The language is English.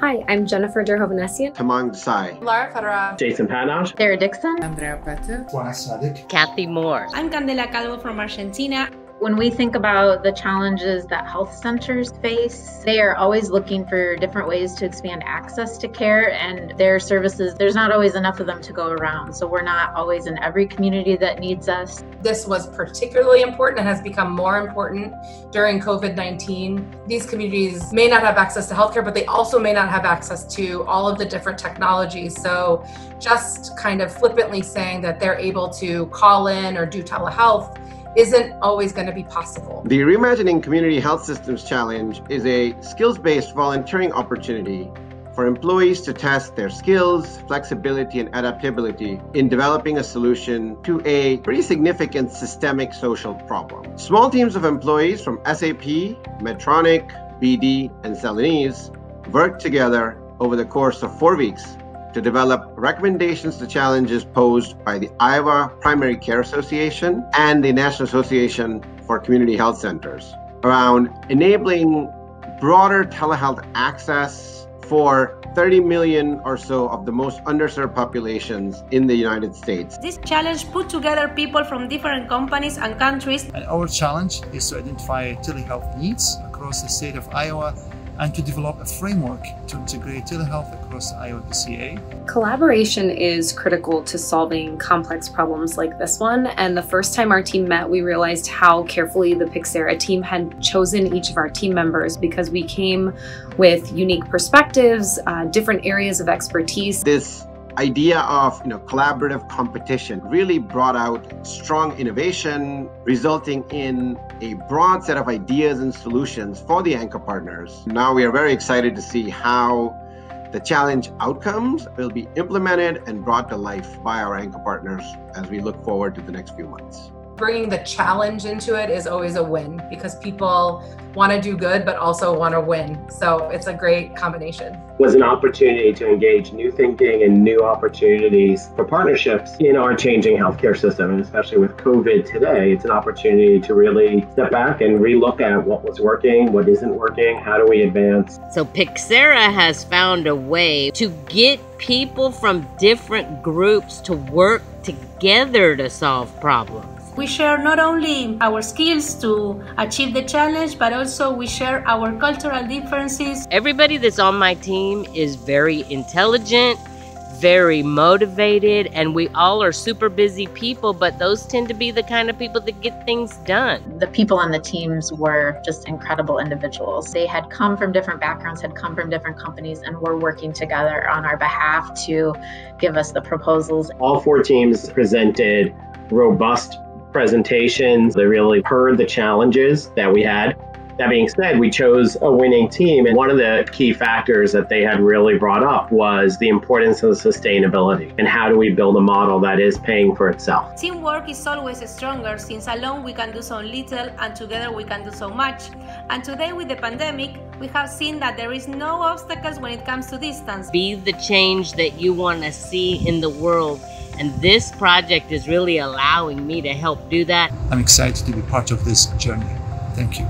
Hi, I'm Jennifer Derhovanesian. Tamang Desai. Lara Federer. Jason Panache. Sarah Dixon. Andrea Patu. Juana Sadik. Kathy Moore. I'm Candela Calvo from Argentina. When we think about the challenges that health centers face, they are always looking for different ways to expand access to care and their services. There's not always enough of them to go around. So we're not always in every community that needs us. This was particularly important and has become more important during COVID 19. These communities may not have access to healthcare, but they also may not have access to all of the different technologies. So just kind of flippantly saying that they're able to call in or do telehealth isn't always going to be possible. The Reimagining Community Health Systems Challenge is a skills based volunteering opportunity for employees to test their skills, flexibility, and adaptability in developing a solution to a pretty significant systemic social problem. Small teams of employees from SAP, Medtronic, BD, and Celanese work together over the course of four weeks to develop recommendations to challenges posed by the Iowa Primary Care Association and the National Association for Community Health Centers around enabling broader telehealth access for 30 million or so of the most underserved populations in the United States. This challenge put together people from different companies and countries. And our challenge is to identify telehealth needs across the state of Iowa and to develop a framework to integrate telehealth across the Iowa PCA. Collaboration is critical to solving complex problems like this one. And the first time our team met, we realized how carefully the Pyxera team had chosen each of our team members because we came with unique perspectives, uh, different areas of expertise. This idea of you know collaborative competition really brought out strong innovation resulting in a broad set of ideas and solutions for the anchor partners. Now we are very excited to see how the challenge outcomes will be implemented and brought to life by our anchor partners as we look forward to the next few months bringing the challenge into it is always a win because people want to do good but also want to win. So it's a great combination. It was an opportunity to engage new thinking and new opportunities for partnerships in our changing healthcare system and especially with COVID today, it's an opportunity to really step back and relook at what was working, what isn't working, how do we advance. So Pyxera has found a way to get people from different groups to work together to solve problems. We share not only our skills to achieve the challenge, but also we share our cultural differences. Everybody that's on my team is very intelligent, very motivated, and we all are super busy people, but those tend to be the kind of people that get things done. The people on the teams were just incredible individuals. They had come from different backgrounds, had come from different companies, and were working together on our behalf to give us the proposals. All four teams presented robust presentations. They really heard the challenges that we had. That being said, we chose a winning team. And one of the key factors that they had really brought up was the importance of sustainability and how do we build a model that is paying for itself. Teamwork is always stronger since alone we can do so little and together we can do so much. And today, with the pandemic, we have seen that there is no obstacles when it comes to distance. Be the change that you want to see in the world and this project is really allowing me to help do that. I'm excited to be part of this journey. Thank you.